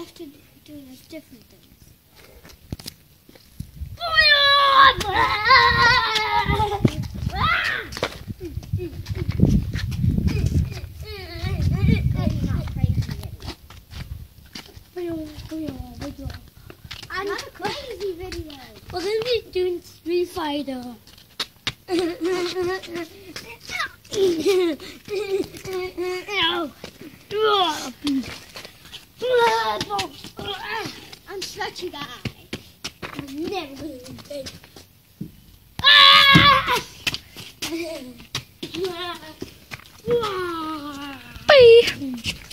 have to do different things. I'm not a crazy video. We're gonna be doing Street Fighter. I'm such a guy. I'm never gonna win. Ah! Bye.